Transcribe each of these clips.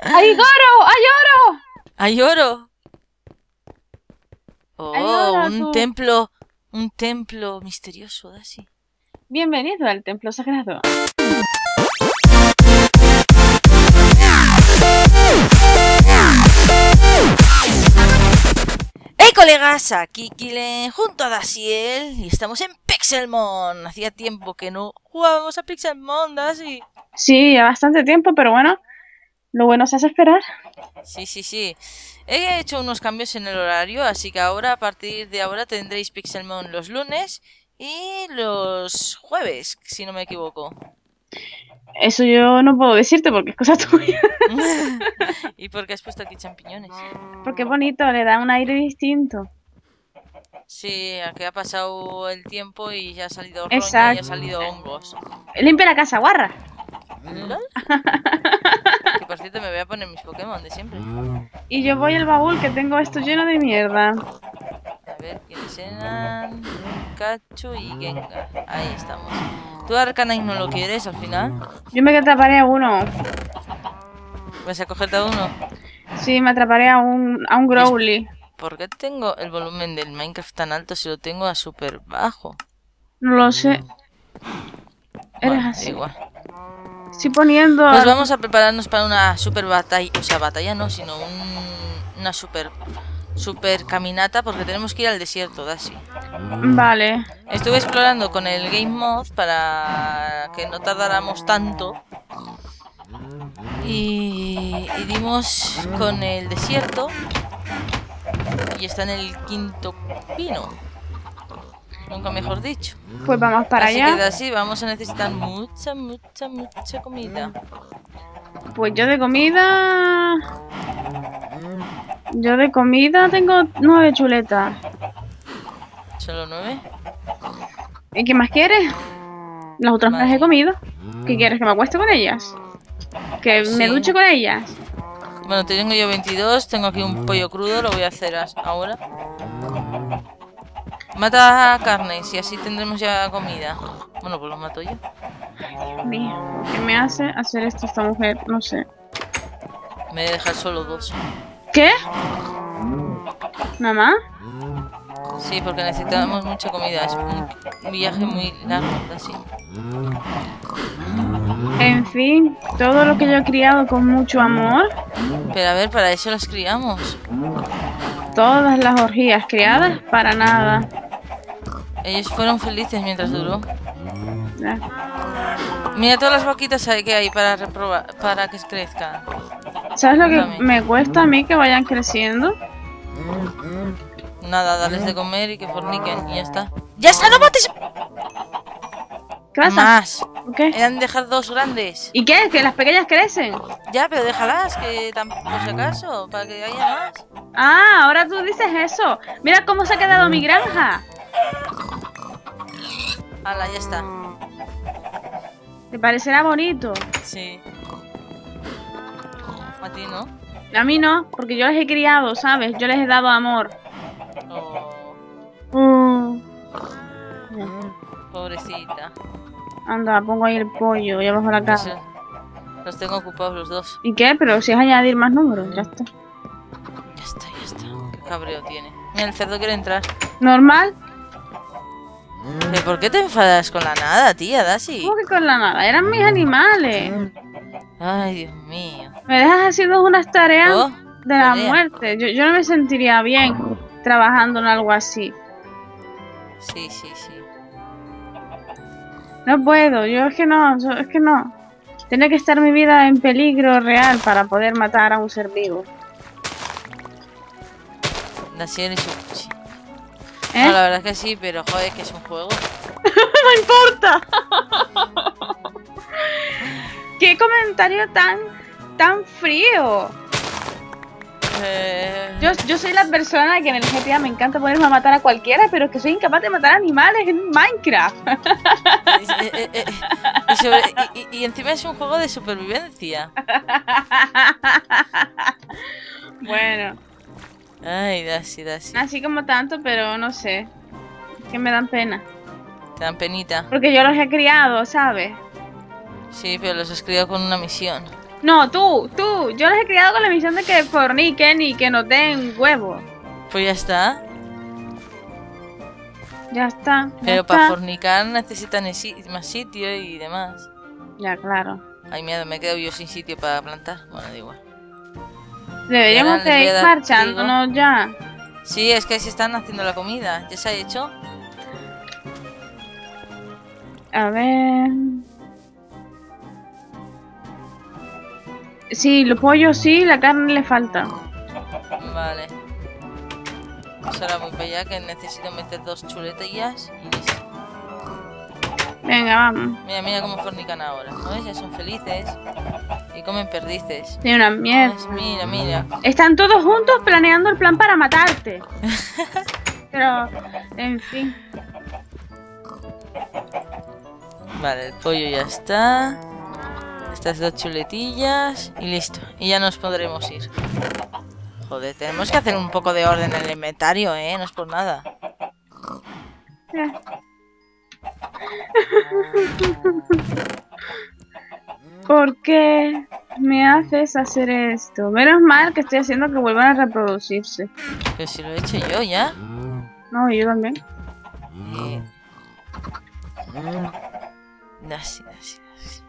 ¡Hay oro! ¡Hay oro! ¡Hay oro! Oh, oro, un tú. templo. Un templo misterioso, Daisy. Bienvenido al templo sagrado. ¡Hey colegas! Aquí Kilen junto a Dasiel y estamos en Pixelmon. Hacía tiempo que no jugábamos a Pixelmon, Dasi. Sí, ya bastante tiempo, pero bueno, lo bueno se hace esperar. Sí, sí, sí. He hecho unos cambios en el horario, así que ahora, a partir de ahora, tendréis Pixelmon los lunes y los jueves, si no me equivoco. Eso yo no puedo decirte porque es cosa tuya. ¿Y por qué has puesto aquí champiñones? Porque es bonito, le da un aire distinto. Sí, aquí ha pasado el tiempo y ya ha salido roña y Exacto. ha salido hongos. Limpia la casa, guarra. ¿Lol? me voy a poner mis Pokémon de siempre. Y yo voy al baúl que tengo esto lleno de mierda. A ver, ¿quiénes eran? Pikachu y Gengar. Ahí estamos. ¿Tú Arcanine no lo quieres al final? Yo me atraparé a uno. ¿Vas a cogerte a uno? Sí, me atraparé a un, a un Growly. ¿Por qué tengo el volumen del Minecraft tan alto si lo tengo a súper bajo? No lo sé. Eres Bueno, así. igual. Estoy poniendo... Pues vamos a prepararnos para una super batalla. O sea, batalla no, sino un- una super super caminata porque tenemos que ir al desierto, Dashi. Vale. Estuve explorando con el Game Mod para que no tardáramos tanto. Y, y dimos con el desierto. Y está en el quinto pino. Nunca mejor dicho. Pues vamos para Así allá. que así vamos a necesitar mucha, mucha, mucha comida. Pues yo de comida... Yo de comida tengo nueve chuletas. ¿Solo nueve? ¿Y qué más quieres? Las otras me las he Vale. comido. ¿Qué quieres? ¿Que me acueste con ellas? ¿Que me duche con ellas? Bueno, tengo yo 22, tengo aquí un pollo crudo, lo voy a hacer ahora. Mata carnes y así tendremos ya comida. Bueno, pues lo mato yo. Dios mío, ¿qué me hace hacer esto esta mujer? No sé. Me voy a dejar solo dos. ¿Qué? ¿Nada más? Sí, porque necesitamos mucha comida. Es un viaje muy largo, así. En fin, todo lo que yo he criado con mucho amor, Pero a ver, para eso las criamos. todas las orgías criadas, para nada. Ellos fueron felices mientras duró. Ya. Mira todas las vaquitas que hay para reprobar, para que crezcan. ¿Sabes lo que me cuesta a mí que vayan creciendo? Nada, darles de comer y que forniquen y ya está. ¡Ya está! ¡No mates! ¿Qué pasa? Más. ¿Qué? Eran de dejar dos grandes. ¿Y qué? ¿Que las pequeñas crecen? Ya, pero déjalas, que tampoco por si acaso, para que haya más. Ah, ahora tú dices eso. Mira cómo se ha quedado mi granja. Hala, ya está. ¿Te parecerá bonito? Sí. A ti, ¿no? A mí no, porque yo les he criado, ¿sabes? Yo les he dado amor. Oh, Mm. pobrecita. Anda, pongo ahí el pollo y abajo la casa. los tengo ocupados los dos. ¿Y qué? Pero si es añadir más números, ya está. Ya está, ya está. Qué cabreo tiene. Mira, el cerdo quiere entrar. ¿Normal? ¿Pero por qué te enfadas con la nada, tía, Dasi? ¿Cómo que con la nada? Eran mis animales. Ay, Dios mío. Me dejas haciendo unas tareas Oh, de la tarea. muerte. Yo, yo no me sentiría bien trabajando en algo así. Sí, sí, sí. No puedo, yo es que no, yo- es que no. Tiene que estar mi vida en peligro real para poder matar a un ser vivo. Dasi eres un... ¿Eh? No, la verdad es que sí, pero joder, que es un juego. ¡No importa! ¡Qué comentario tan, tan frío! Eh, Yo, yo soy la persona que en el GTA me encanta ponerme a matar a cualquiera, pero es que soy incapaz de matar animales en Minecraft. eh, y, sobre- y- y- y encima es un juego de supervivencia. bueno, Ay, Dasi, Dasi. así como tanto, pero no sé. Que me dan pena. Te dan penita. Porque yo los he criado, ¿sabes? Sí, pero los has criado con una misión. No, tú, tú. Yo los he criado con la misión de que forniquen y que nos den huevos. Pues ya está. Ya está. ya Pero para fornicar necesitan esi- más sitio y demás. Ya, claro. Ay, miedo, me quedo yo sin sitio para plantar. Bueno, da igual. Deberíamos de ir marchándonos ya. Sí, es que se están haciendo la comida. ¿Ya se ha hecho? A ver. Sí, los pollos sí, la carne le falta. Vale. Pues ahora voy para allá que necesito meter dos chuletillas y. Venga, vamos. Mira, mira cómo fornican ahora. ¿No ves? Ya son felices. Y comen perdices. Tiene una ¿No mierda. Mira, mira. Están todos juntos planeando el plan para matarte. Pero, en fin. Vale, el pollo ya está. Estas dos chuletillas. Y listo. Y ya nos podremos ir. Joder, tenemos que hacer un poco de orden en el inventario, ¿eh? No es por nada. Eh. ¿Por qué me haces hacer esto? Menos mal que estoy haciendo que vuelvan a reproducirse. Pero si lo he hecho yo ya. No, yo también. Eh. Así, así.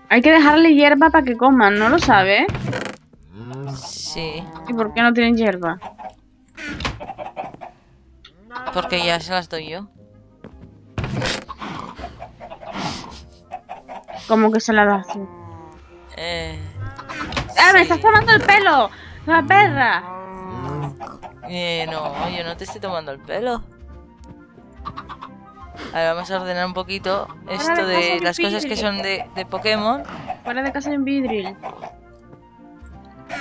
Hay que dejarle hierba para que coman, ¿no lo sabe? Sí, ¿Y por qué no tienen hierba? porque ya se las doy yo. Como que se la das tú. Eh, ¡Ah, me sí. estás tomando el pelo! ¡La perra! Eh, no, yo no te estoy tomando el pelo. A ver, vamos a ordenar un poquito esto de de las cosas que son de, de Pokémon. Fuera de casa un vidril.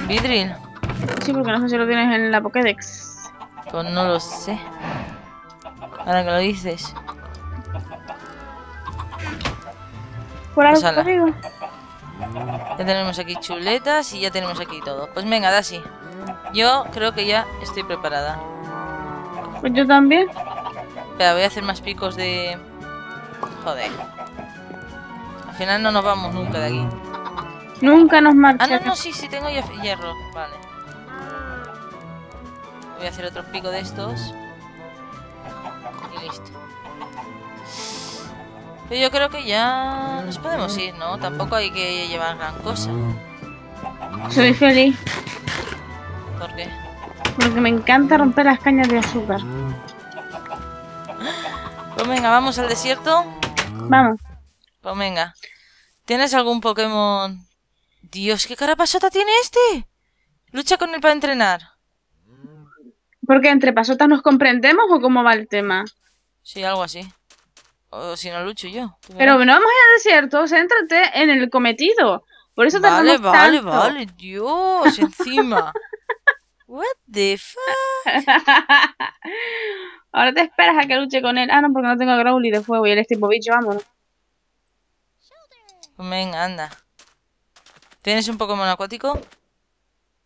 Vidril, Sí, porque no sé si lo tienes en la Pokédex. pues no lo sé. Ahora que lo dices. Por algo Pues. Ya tenemos aquí chuletas y ya tenemos aquí todo. Pues venga, Dasi. Yo creo que ya estoy preparada. Pues yo también. Espera, voy a hacer más picos de... Joder. Al final no nos vamos nunca de aquí. Nunca nos Ah, no, marchamos. no, sí, sí, tengo hierro. Vale. Voy a hacer otro pico de estos. Pero yo creo que ya nos podemos ir, ¿no? Tampoco hay que llevar gran cosa. Soy feliz. ¿Por qué? Porque me encanta romper las cañas de azúcar. Pues venga, vamos al desierto. Vamos. Pues venga. ¿Tienes algún Pokémon? Dios, ¿qué cara pasota tiene este? Lucha con él para entrenar. Porque entre pasotas nos comprendemos o cómo va el tema. Sí, algo así. O si no lucho yo. Pero no vamos a ir al desierto, céntrate en el cometido. Por eso Vale, tardamos vale, tanto. vale. Dios, encima. What the fuck? Ahora te esperas a que luche con él. Ah, no, porque no tengo Growly de fuego y él es tipo bicho, vámonos. Venga, anda. ¿Tienes un Pokémon acuático?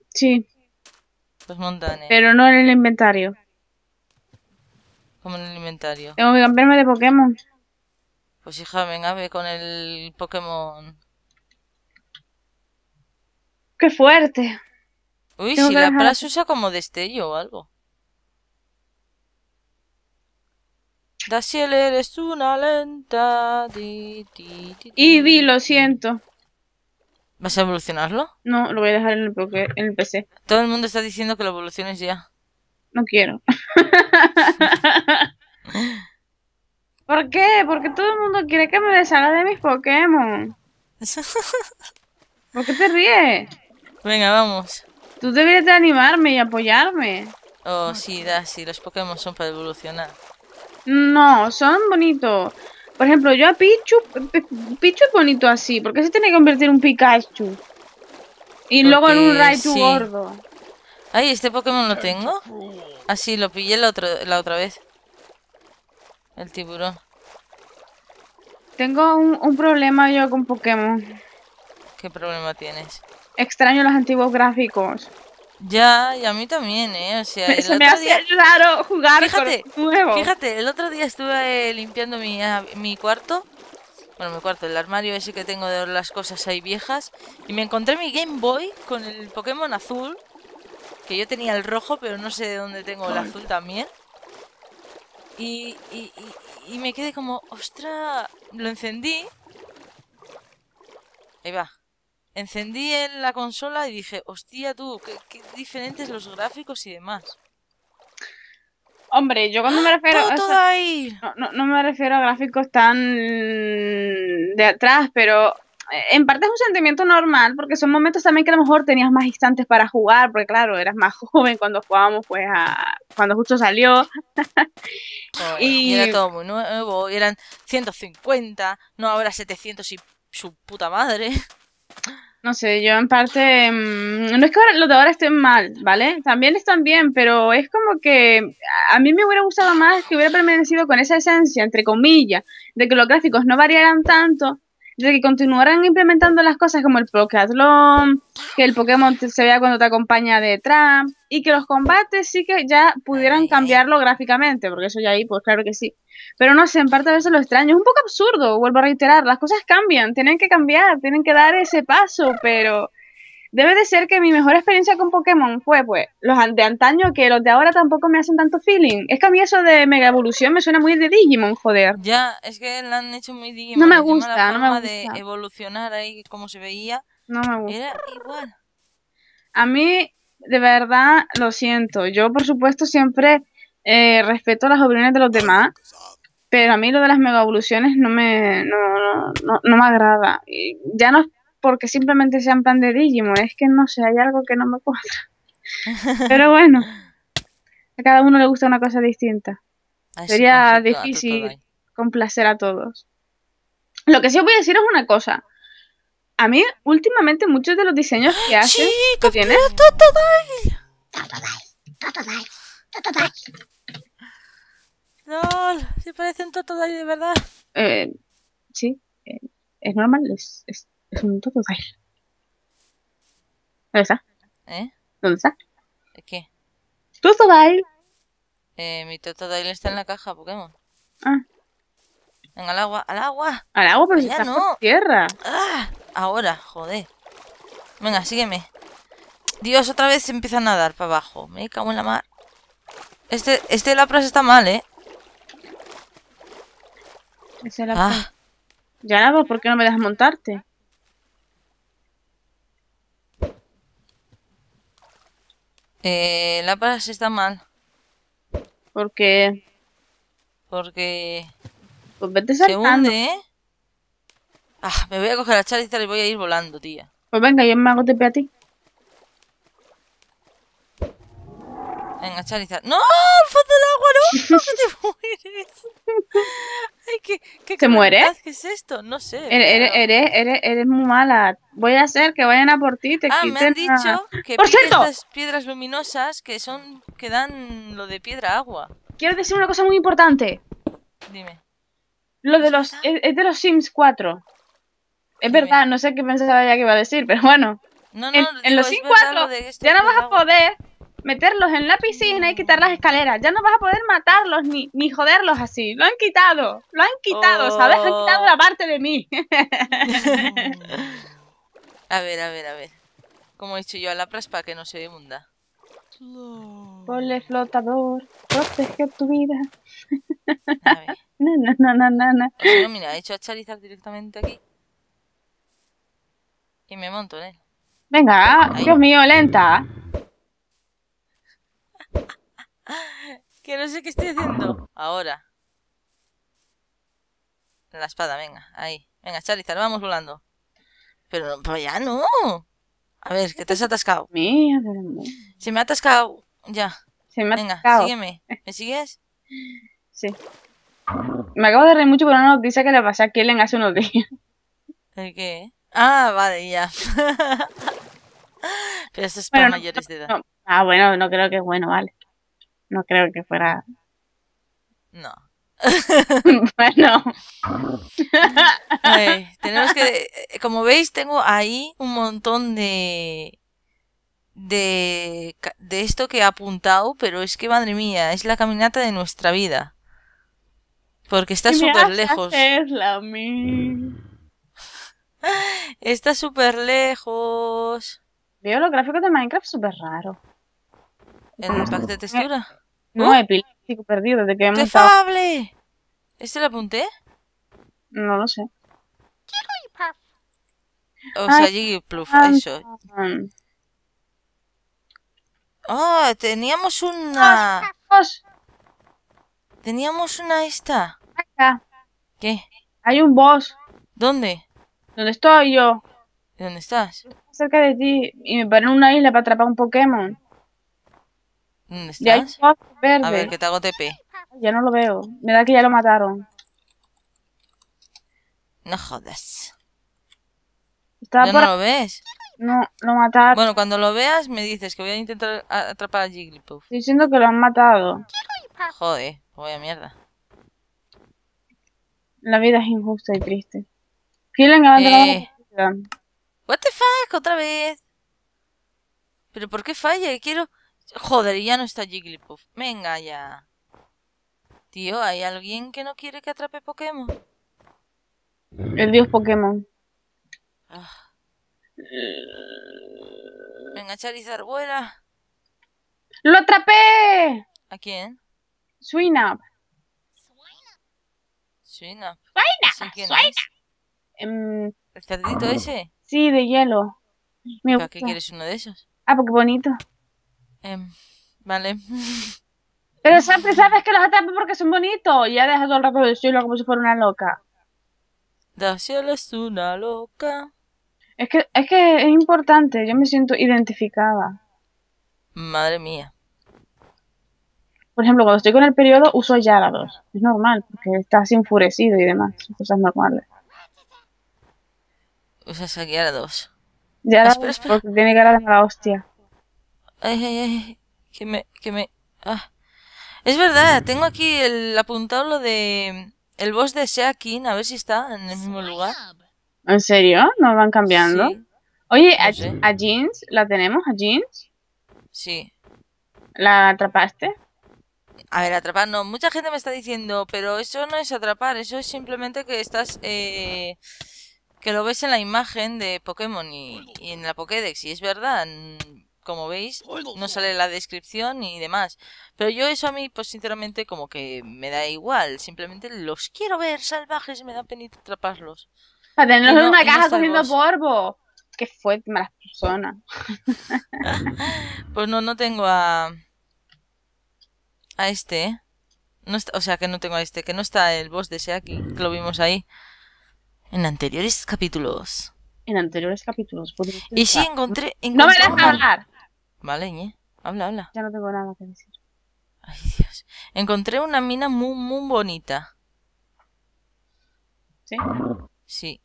Sí, Pues pero no en el inventario. Como en el inventario. Tengo que cambiarme de Pokémon. Pues hija, venga, ve con el Pokémon. ¡Qué fuerte! Uy, Tengo si la dejar Pras así. usa como destello o algo. Daciel, eres una lenta. Di, di, di, di. Eevee, lo siento. ¿Vas a evolucionarlo? No, lo voy a dejar en el, en el PC. Todo el mundo está diciendo que lo evoluciones ya. No quiero. Porque todo el mundo quiere que me deshaga de mis Pokémon. ¿Por qué te ríes? Venga, vamos. Tú deberías de animarme y apoyarme. Oh, sí, da, sí, los Pokémon son para evolucionar. No, son bonitos. Por ejemplo, yo a Pichu, Pichu es bonito así. ¿Por qué se tiene que convertir en un Pikachu? Y luego en un Porque Raichu sí. gordo. Ay, ¿este Pokémon lo tengo? Ah, sí, lo pillé la, otro, la otra vez. El tiburón. Tengo un, un problema yo con Pokémon. ¿Qué problema tienes? Extraño los antiguos gráficos. Ya, y a mí también, ¿eh? O sea, el me otro hace día... raro jugar Fíjate, con nuevo. Fíjate, el otro día estuve limpiando mi, ah, mi cuarto. Bueno, mi cuarto, el armario ese que tengo de las cosas ahí viejas. Y me encontré mi Game Boy con el Pokémon azul. Que yo tenía el rojo, pero no sé de dónde tengo el azul también. Y, y, y, y me quedé como, ostra, lo encendí. Ahí va. Encendí en la consola y dije, hostia tú, qué, qué diferentes los gráficos y demás. Hombre, yo cuando me refiero a ¡Todo eso- ahí! no, no, no me refiero a gráficos tan de atrás, pero en parte es un sentimiento normal, porque son momentos también que a lo mejor tenías más instantes para jugar, porque claro, eras más joven cuando jugábamos, pues a, cuando justo salió. Y- y era todo muy nuevo, y eran 150, no ahora 700 y su puta madre. No sé, yo en parte, mm, no es que ahora, los de ahora estén mal, ¿vale? También están bien, pero es como que a mí me hubiera gustado más que hubiera permanecido con esa esencia, entre comillas, de que los gráficos no variaran tanto, de que continuaran implementando las cosas como el Pokéatlón, que el Pokémon se vea cuando te acompaña detrás, y que los combates sí que ya pudieran cambiarlo gráficamente, porque eso ya ahí, pues claro que sí. Pero no sé, en parte a veces lo extraño. Es un poco absurdo, vuelvo a reiterar. Las cosas cambian, tienen que cambiar, tienen que dar ese paso, pero debe de ser que mi mejor experiencia con Pokémon fue, pues, los de antaño, que los de ahora tampoco me hacen tanto feeling. Es que a mí eso de Mega Evolución me suena muy de Digimon, joder. Ya, es que la han hecho muy Digimon. No me gusta, la no me forma de gusta. evolucionar ahí como se veía No me gusta. era igual. A mí, de verdad, lo siento. Yo, por supuesto, siempre eh, respeto las opiniones de los demás, pero a mí lo de las mega evoluciones no me, no, no, no, no me agrada. Y ya no es porque simplemente sea en plan de Digimon, es que no sé, hay algo que no me cuadra. Pero bueno, a cada uno le gusta una cosa distinta. Ay, Sería sí, conflicto a difícil. Complacer a todos. Lo que sí os voy a decir es una cosa. A mí, últimamente, muchos de los diseños que hacen. ¡Sí! ¿Lo tienes? ¡Lol! Se parece un Totodile de verdad. Eh, sí, eh, es normal, es, es. ¿Dónde está? ¿Eh? ¿Dónde está? ¿Qué? Totodile. Eh, mi Totodile está en la caja Pokémon. Ah, Venga, al agua, al agua. al agua, pero si Ya está no. por tierra. ¡Ah! Ahora, joder. Venga, sígueme. Dios, otra vez se empieza a nadar para abajo. Me cago en la mar. Este, este Lapras está mal, ¿eh? Esa es la Ah, Ya la pues, ¿por qué no me dejas montarte? Eh, Lapras está mal. Porque, Porque pues vete se saltando. hunde, ¿eh? Ah, me voy a coger a Charizard y voy a ir volando, tía. Pues venga, yo me hago TP a ti. Venga, Charizard. ¡No! ¡Al fondo del agua! ¡No! ¡Que te mueres! Ay, ¿qué, qué ¿Se muere? crueldad, ¿Qué es esto? No sé. Eres, eres, pero- eres, eres, eres muy mala. Voy a hacer que vayan a por ti y te Ah, me han dicho que ¡Por cierto! estas piedras luminosas que son que dan lo de piedra agua. Quiero decir una cosa muy importante. Dime. Lo de los... Es, es de los Sims 4. Es Dime. verdad, no sé qué pensaba ya que iba a decir, pero bueno. No, no, En, digo, en los Sims verdad 4 lo de esto ya no vas a agua. Meterlos en la piscina y quitar las escaleras. Ya no vas a poder matarlos ni, ni joderlos así. Lo han quitado. Lo han quitado, ¿sabes? Han quitado la parte de mí. a ver, a ver, a ver. Como he dicho yo a la para que no se hunda. Ponle flotador. Protege tu vida. A ver. Na, na, na, na, na, na. O si no, mira, he hecho a Charizard directamente aquí. Y me monto en él. Venga, Ahí. Dios mío, lenta. Que no sé qué estoy haciendo. Ahora. La espada, venga, ahí. Venga, Charizard, vamos volando. Pero para allá no. A ver, que te has atascado. Mía. Se me ha atascado. Ya. Se me ha Venga, atascado. sígueme. ¿Me sigues? Sí. Me acabo de reír mucho por una noticia que le pasé a Kellen hace unos días. ¿El qué? Ah, vale, ya. Pero esto es para Bueno, mayores de edad. no. Ah, bueno, no creo que es bueno, vale. No creo que fuera. No. bueno. Ay, tenemos que. eh, Como veis, tengo ahí un montón de. De, de esto que he apuntado, pero es que madre mía, es la caminata de nuestra vida. Porque está súper lejos. hacerla a mí. Está súper lejos. Veo los gráficos de Minecraft súper raros. ¿En el pack de textura? No, ¿Oh? epiléptico perdido desde que hemos ¡Qué estado. fable! ¿Este lo apunté? No lo sé. O sea, Jigglypuff, eso. Oh, teníamos una... Teníamos una esta. acá. ¿Qué? Hay un boss. ¿Dónde? ¿Dónde estoy yo? ¿Dónde estás? Cerca de ti. Y me ponen una isla para atrapar un Pokémon. ¿Dónde Y hay un estás? boss verde. A ver, que te hago TP. Ya no lo veo. Me da que ya lo mataron. No jodas. Estaba ¿Ya no lo ves? No, lo mataron. Bueno, cuando lo veas me dices que voy a intentar atrapar a Jigglypuff. Estoy diciendo que lo han matado. Joder, voy a mierda. La vida es injusta y triste. Abandonado Eh. What the fuck, otra vez. ¿Pero por qué falla? Quiero... Joder, ya no está Jigglypuff. Venga ya. Tío, ¿hay alguien que no quiere que atrape Pokémon? El dios Pokémon. Ah. Venga, Charizard, vuela. ¡Lo atrapé! ¿A quién? Swinap. Suina. Suina, ¿Ese quién Suina. es? Em, ¿El cerdito ese? sí, de hielo. Me ¿Para qué gusta. quieres uno de esos? Ah, porque bonito. Em, vale. Pero siempre sabes que los atrapo porque son bonitos. Y ya dejas todo el rato de decirlo como si fuera una loca. Daciela es una loca. Es que, es que es importante. Yo me siento identificada. Madre mía. Por ejemplo, cuando estoy con el periodo uso Yarados. Es normal, porque estás enfurecido y demás. Son cosas normales. Usas a dos. Yarados Espera, espera. porque tiene cara de mala hostia. Ay, ay, ay. Que me, que me. Ah. Es verdad, tengo aquí el apuntado lo de. El boss de Seakin, a ver si está en el mismo lugar. ¿En serio? ¿No van cambiando? Sí, Oye, No a, sé. a Jeans, ¿la tenemos? ¿A Jeans? sí. ¿La atrapaste? A ver, atrapar no. Mucha gente me está diciendo, pero eso no es atrapar, eso es simplemente que estás. Eh, que lo ves en la imagen de Pokémon y, y en la Pokédex. Y es verdad, como veis, no sale la descripción y demás. Pero yo eso a mí, pues sinceramente, como que me da igual. Simplemente los quiero ver salvajes y me da penita atraparlos. Para tenerlos en no- una caja boss. polvo. Qué fuerte, malas personas. Pues no, no tengo a. A este, ¿eh? No está- o sea, que no tengo a este, que no está el boss de Seaki, que lo vimos ahí. En anteriores capítulos. En anteriores capítulos. podrías Y sí, pensar. encontré. No me encontré dejas hablar. Vale. Habla, habla. Ya no tengo nada que decir. Ay, Dios. Encontré una mina muy, muy bonita. ¿Sí? Sí.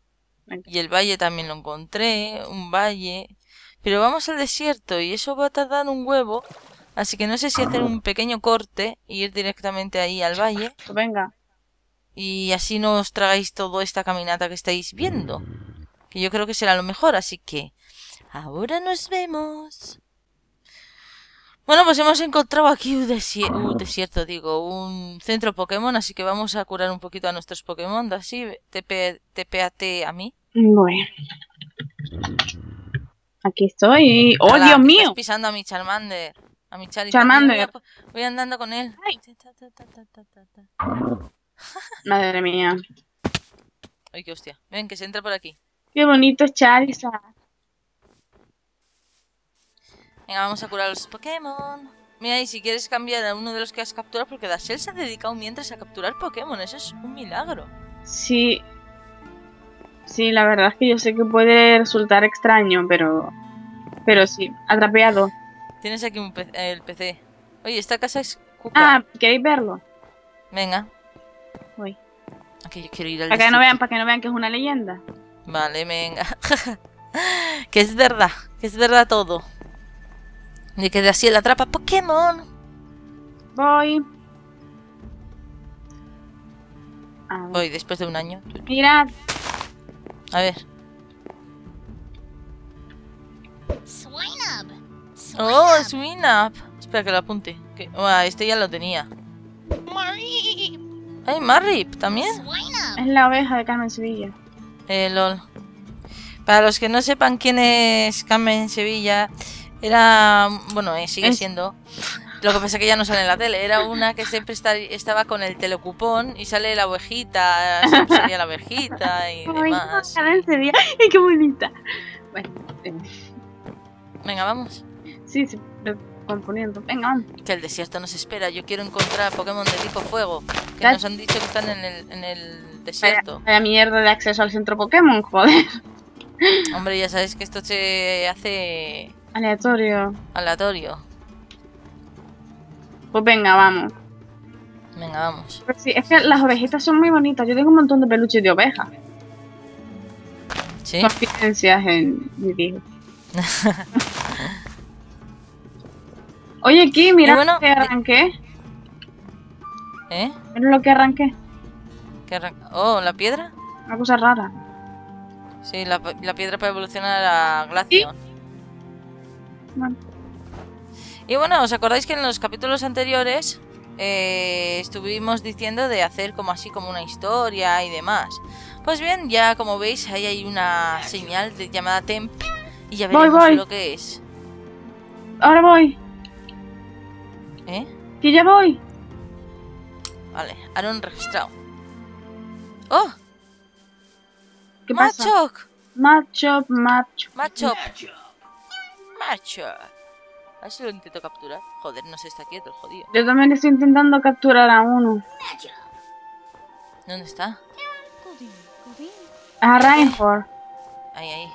Venga. Y el valle también lo encontré, un valle. Pero vamos al desierto y eso va a tardar un huevo. Así que no sé si hacer un pequeño corte e ir directamente ahí al valle. Pues venga. Y así no os tragáis toda esta caminata que estáis viendo. Que yo creo que será lo mejor, así que... Ahora nos vemos. Bueno, pues hemos encontrado aquí un, desi- un desierto, digo, un centro Pokémon, así que vamos a curar un poquito a nuestros Pokémon, así, TP, TPAT a mí. Bueno. Aquí estoy. ¡Oh, Ala, Dios mío! Estás pisando a mi Charmander. A mi. Charmander. Mira, Voy, a- voy andando con él. Ay. Madre mía. Ay, qué hostia. Ven, que se entra por aquí. Qué bonito es Charizard. Venga, vamos a curar a los Pokémon. Mira, y si quieres cambiar a uno de los que has capturado, porque Dasel se ha dedicado mientras a capturar Pokémon, eso es un milagro. Sí. Sí, la verdad es que yo sé que puede resultar extraño, pero. Pero sí, atrapeado. Tienes aquí un pe- el PC. Oye, esta casa es cuca. Ah, ¿queréis verlo? Venga. Voy. Aquí yo quiero ir al Para que no vean, para que no vean que es una leyenda. Vale, venga. que es verdad, que es verdad todo. De que Dasel atrapa Pokémon. Voy. Hoy, después de un año. Mirad. A ver. Swinub. Oh, es Winap. Espera que lo apunte. Que... ah, este ya lo tenía. Marie. ¡Ay, Marrip! ¿También? Es la oveja de Carmen Sevilla. Eh, lol. Para los que no sepan quién es Carmen Sevilla, era. Bueno, eh, sigue siendo. Lo que pasa que ya no sale en la tele. Era una que siempre está- estaba con el telecupón y sale la ovejita. Salía la ovejita y demás. ¡Ay, qué bonita! Bueno, eh, Venga, vamos. sí, sí, componiendo. Venga, vamos. Que el desierto nos espera. Yo quiero encontrar Pokémon de tipo fuego. Que nos han dicho que están en el, en el desierto. Vaya mierda de acceso al centro Pokémon, joder. Hombre, ya sabes que esto se hace Aleatorio. aleatorio. Pues venga, vamos. Venga, vamos. Pues sí, es que las ovejitas son muy bonitas. Yo tengo un montón de peluches de ovejas. ¿Sí? Confidencias en mi hijo. Oye, aquí, mira bueno, lo que arranqué. ¿Eh? Mira lo que arranqué. ¿Qué arran- Oh, ¿la piedra? Una cosa rara. Sí, la, la piedra para evolucionar a Glaceon. Bueno. Y bueno, ¿os acordáis que en los capítulos anteriores eh, estuvimos diciendo de hacer como así como una historia y demás? Pues bien, ya como veis ahí hay una señal de llamada temp y ya veremos voy. lo que es. Ahora voy. ¿Eh? Que ya voy. Vale, Aaron registrado. ¡Oh! ¿Qué pasa? ¡Machok! Macho, macho. ¡Machop! ¡Macho! A ver si lo intento capturar. Joder, no se está quieto el jodido. Yo también estoy intentando capturar a uno. ¿Dónde está? A Reinhold. Ahí, ahí.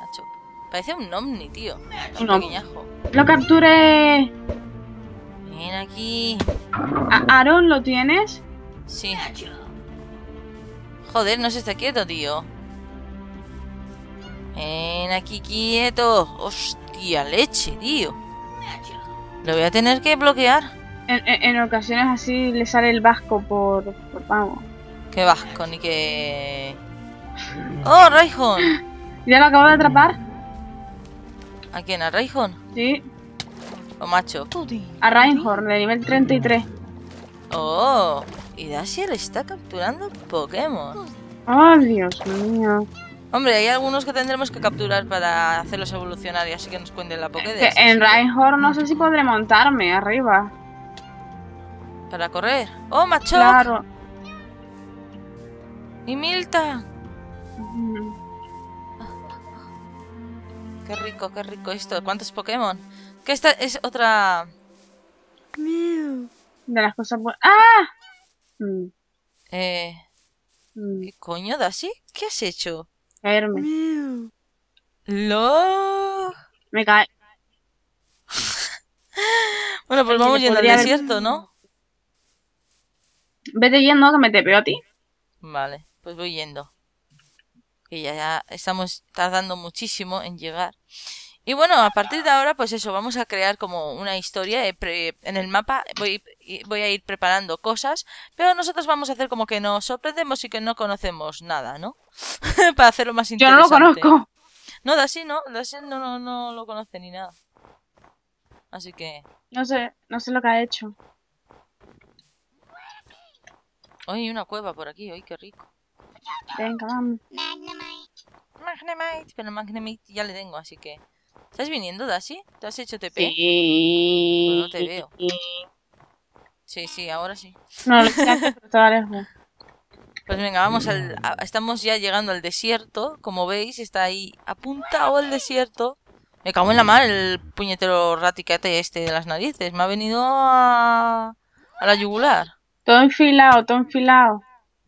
Machop. Parece un ovni, tío. Un pequeñajo. Lo capturé. Ven aquí. ¿A Aaron lo tienes? Sí. Joder, no se está quieto, tío. Ven aquí quieto. Hostia, leche, tío. Lo voy a tener que bloquear. En, en- en ocasiones así le sale el vasco por, por vamos. Qué vasco, ni que... ¡Oh, Raihon! ¿Ya lo acabo de atrapar? ¿A quién? ¿A Raihon? Sí. ¿O macho? A Reinhold, de nivel 33. ¡Oh! Y Dashiell está capturando Pokémon. Oh, Dios mío. Hombre, hay algunos que tendremos que capturar para hacerlos evolucionar y así que nos cuenten la Pokédex. en Reinhold no sé si podré montarme arriba. Para correr. ¡Oh, macho! Claro. ¡Y Milta! Mm. Qué rico, qué rico esto. ¿Cuántos Pokémon? Que esta es otra... De las cosas buenas. ¡Ah! Mm, Eh... mm, ¿Qué coño, Dashi? ¿Qué has hecho? Caerme. ¡Lo! Me cae. Bueno, pues vamos yendo al desierto, ¿no? Vete yendo que me te pego a ti. Vale, pues voy yendo. Que ya, ya estamos tardando muchísimo en llegar. Y bueno, a partir de ahora, pues eso, vamos a crear como una historia. eh, pre- en el mapa voy, voy a ir preparando cosas, pero nosotros vamos a hacer como que nos sorprendemos y que no conocemos nada, ¿no? Para hacerlo más Yo no lo interesante. conozco. No, Dashi no, Dashi no, no, no lo conoce ni nada. Así que... No sé, no sé lo que ha hecho. Hoy hay una cueva por aquí, hoy qué rico. Venga, vamos. Magnemite, pero Magnemite ya le tengo, así que... ¿Estás viniendo, Dashi? ¿Te has hecho TP? Sí. Pues no te veo. Sí, sí, ahora sí. No, lo sé, pero lejos. Pues venga, vamos al... a- estamos ya llegando al desierto. Como veis, está ahí apuntado el desierto. Me cago en la mar el puñetero raticate este de las narices. Me ha venido a... a la yugular. Todo enfilado, todo enfilado.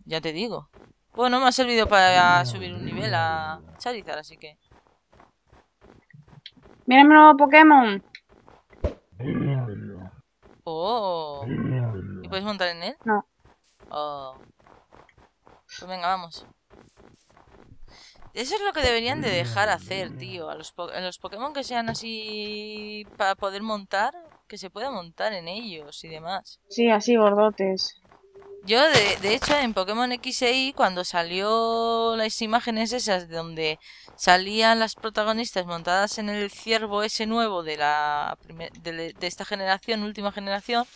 Ya te digo. Bueno, me ha servido para subir un nivel a Charizard, así que... Mira mi nuevo Pokémon. ¡Oh! ¿Y puedes montar en él? No. Oh. Pues venga, vamos. Eso es lo que deberían de dejar hacer, tío. A los, po- a los Pokémon que sean así para poder montar, que se pueda montar en ellos y demás. Sí, así gordotes. Yo, de, de hecho, en Pokémon X e Y, cuando salió las imágenes esas de donde salían las protagonistas montadas en el ciervo ese nuevo de la primer- de, de esta generación, última generación,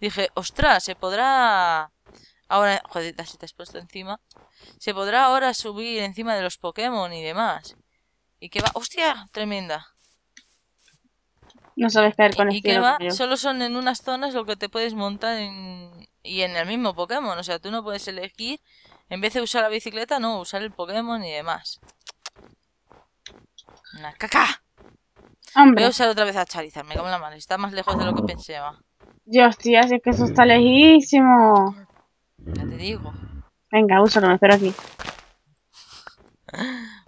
dije, ostras, se podrá Ahora, joder, si te has puesto encima. Se podrá ahora subir encima de los Pokémon y demás. ¿Y qué va? ¡Hostia! Tremenda. No sabes caer con ¿Y el qué cielo va? Solo son en unas zonas lo que te puedes montar en... y en el mismo Pokémon. O sea, tú no puedes elegir, en vez de usar la bicicleta, no, usar el Pokémon y demás. Una caca. Voy Hombre, a usar otra vez a Charizard, me cago en la mano. Está más lejos de lo que pensaba. Dios, tía, si es que eso está lejísimo. Ya te digo. Venga, úsalo, me espero aquí.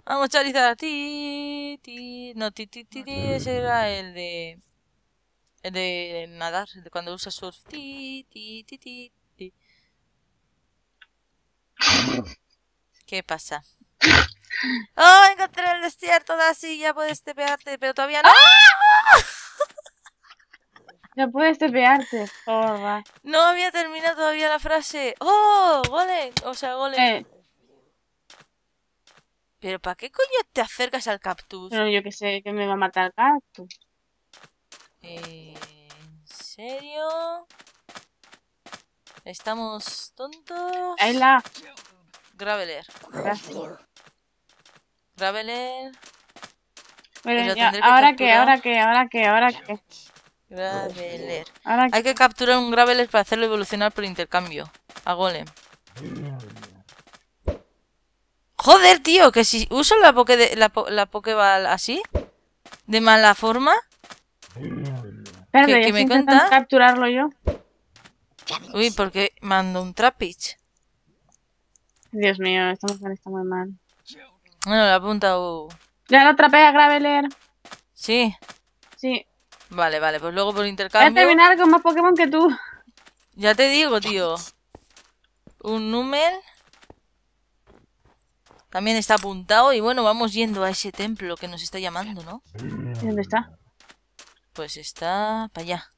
Vamos, Charizard. Ti, ti. No, ti, ti, ti, ti. Ese era el de. De nadar, de cuando usas surf. Ti, ti, ti, ti, ti. ¿Qué pasa? ¡Oh, encontré el desierto, Daisy! Ya puedes tepearte, pero todavía no. Ya puedes tepearte, zorra. No había terminado todavía la frase. ¡Oh! ¡Golem! O sea, golem. Eh, ¿Pero para qué coño te acercas al cactus? pero yo que sé que me va a matar el cactus. Eh, ¿En serio? ¿Estamos tontos? Ahí la. Graveler. Gracias. Graveler. Bueno, Pero ya, ahora que, ahora que, ahora que, ahora que, Graveler. ahora que. Hay que capturar un Graveler para hacerlo evolucionar por intercambio. A Golem. Joder, tío, que si uso la, poke de- la, la Pokéball así, de mala forma, Espérate, ¿qué- me cuenta? capturarlo yo. uy, porque mando un Trapich. Dios mío, esta mujer está muy mal. Bueno, la punta U. Ya lo atrapé a Graveler. Sí, Sí. vale, vale, pues luego por Voy a intercambio. terminar con más Pokémon que tú. Ya te digo, tío. Un Numel. También está apuntado. Y bueno, vamos yendo a ese templo que nos está llamando, ¿no? ¿Y ¿Dónde está? Pues está para allá.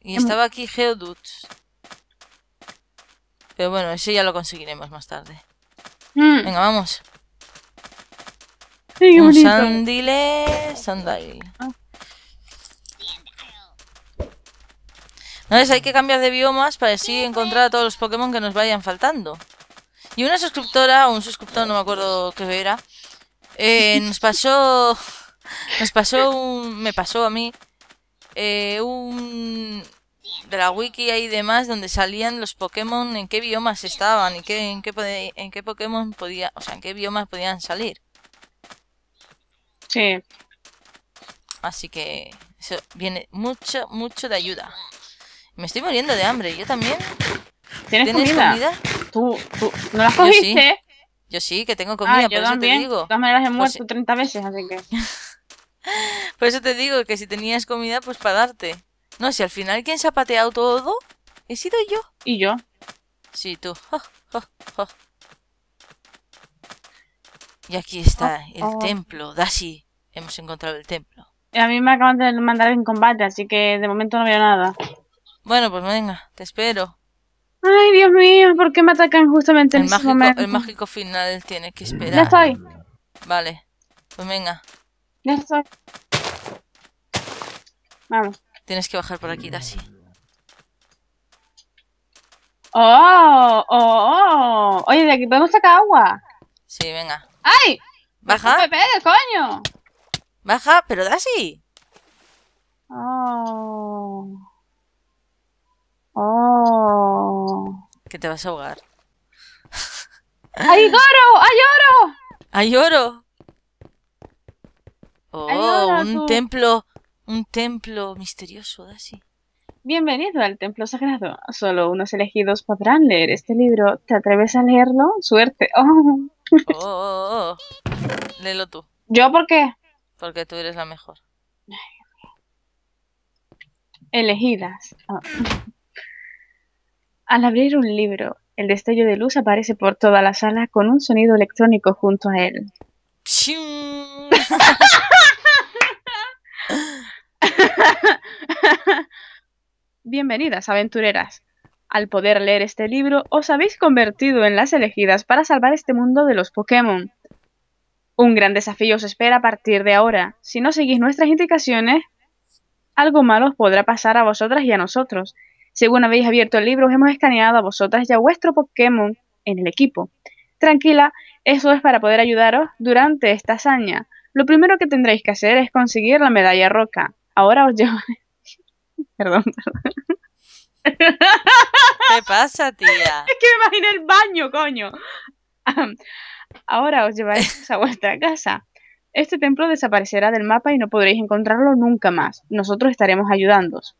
Y Em- estaba aquí Geodude. Pero bueno, eso ya lo conseguiremos más tarde. Mm. Venga, vamos. Un. Sandile. Sandile. Ah. No es, hay que cambiar de biomas para así encontrar a todos los Pokémon que nos vayan faltando. Y una suscriptora, o un suscriptor, no me acuerdo qué era, eh, nos pasó. Nos pasó un. Me pasó a mí. eh, un. De la wiki y demás, donde salían los Pokémon, en qué biomas estaban y qué, en, qué, en qué Pokémon podía. O sea, en qué biomas podían salir. Sí. Así que eso viene mucho, mucho de ayuda. Me estoy muriendo de hambre. ¿Yo también? ¿Tienes, ¿Tienes comida? comida? ¿Tú, tú, ¿No la Yo cogiste? Yo sí, que tengo Ah, comida, yo por eso también. te De digo. todas maneras he Pues muerto sí. 30 veces, así que... Por eso te digo que si tenías comida, pues para darte. No, si al final quien se ha pateado todo, he sido yo. ¿Y yo? Sí, tú. Y aquí está el oh. templo. Dashi. Hemos encontrado el templo. A mí me acaban de mandar en combate, así que de momento no veo nada. Bueno, pues venga, te espero. Ay, Dios mío, ¿por qué me atacan justamente en El ese mágico, momento? el mágico final tiene que esperar. Ya estoy, Vale. Pues venga, ya estoy. Vamos. tienes que bajar por aquí, Dashi. ¡Oh! ¡Oh! oh. Oye, de aquí podemos sacar agua. Sí, venga. ¡Ay! Baja, ¡Me pegues, coño! baja, pero Dashi. ¡Oh! ¡Oh! Que te vas a ahogar. ¡Hay oro! ¡Hay oro! ¡Hay oro! Oh, un tú. templo. Un templo misterioso, Dashi. Bienvenido al templo sagrado. Solo unos elegidos podrán leer este libro. ¿Te atreves a leerlo? Suerte. ¡Oh! Oh, oh, oh. Léelo tú, ¿Yo por qué? porque tú eres la mejor. Elegidas. Ah. Al abrir un libro, el destello de luz aparece por toda la sala con un sonido electrónico junto a él. Bienvenidas, aventureras. Al poder leer este libro, os habéis convertido en las elegidas para salvar este mundo de los Pokémon. Un gran desafío os espera a partir de ahora. Si no seguís nuestras indicaciones, algo malo os podrá pasar a vosotras y a nosotros. Según habéis abierto el libro, os hemos escaneado a vosotras y a vuestro Pokémon en el equipo. Tranquila, eso es para poder ayudaros durante esta hazaña. Lo primero que tendréis que hacer es conseguir la medalla roca. Ahora os llevo... perdón, perdón. ¿Qué pasa, tía? Es que me imaginé el baño, coño. Ahora os llevaréis a vuestra casa. Este templo desaparecerá del mapa y no podréis encontrarlo nunca más. Nosotros estaremos ayudándoos.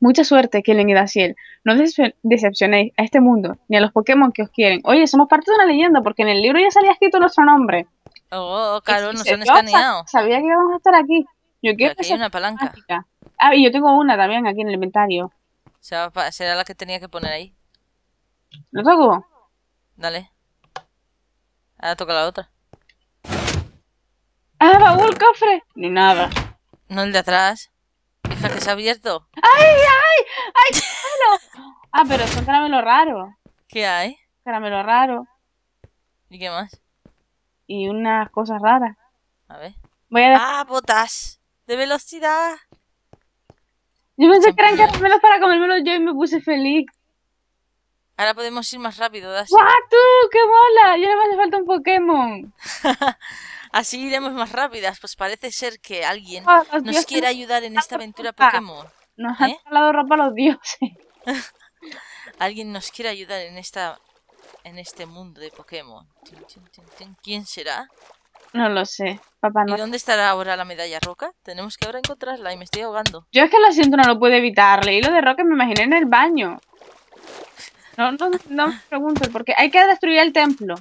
Mucha suerte, Kellen y Daciel. No decepcionéis a este mundo, ni a los Pokémon que os quieren. Oye, somos parte de una leyenda, porque en el libro ya salía escrito nuestro nombre. Oh, claro, nos han escaneado. Sabía que íbamos a estar aquí. Yo quiero aquí hay una palanca. Ah, y yo tengo una también aquí en el inventario. Será la que tenía que poner ahí. ¿Lo toco? Dale. Ahora toca la otra. ¡Ah, baúl, cofre! Ni nada. No el de atrás. Que se ha abierto. ¡Ay, ay! ¡Ay, caramelo! Ah, pero son caramelos raros. ¿Qué hay? Caramelo raro. ¿Y qué más? Y unas cosas raras. A ver. Voy a ¡Ah, botas! ¡De velocidad! Yo pensé que eran caramelos para comérmelos yo y me puse feliz. Ahora podemos ir más rápido, Dash. ¡Guau, tú! ¡Qué mola! Ya me hace falta un Pokémon. Así iremos más rápidas. Pues parece ser que alguien Oh, los nos quiere ayudar en esta aventura ropa. Pokémon. Nos han ¿Eh? regalado ropa a los dioses. Alguien nos quiere ayudar en esta en este mundo de Pokémon. ¿Quién será? No lo sé, papá. ¿Y No. dónde estará ahora la medalla roca? Tenemos que ahora encontrarla y me estoy ahogando. Yo es que lo siento, no lo puedo evitar. Leí lo de Rocket, me imaginé en el baño. No, no, no me preguntes, porque hay que destruir el templo.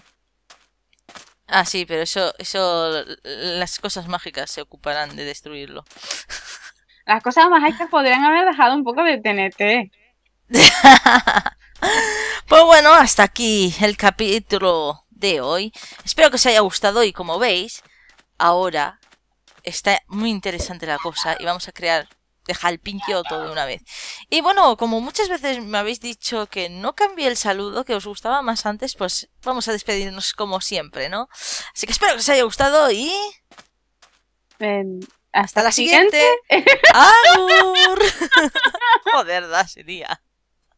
Ah, sí, pero eso, eso, las cosas mágicas se ocuparán de destruirlo. Las cosas mágicas podrían haber dejado un poco de TNT. Pues bueno, hasta aquí el capítulo de hoy. Espero que os haya gustado y como veis, ahora está muy interesante la cosa y vamos a crear dejar el pincho todo de una vez. Y bueno, como muchas veces me habéis dicho que no cambié el saludo, que os gustaba más antes, pues vamos a despedirnos como siempre, ¿no? Así que espero que os haya gustado y Eh, hasta la siguiente. ¡Agur! Joder, da ese día.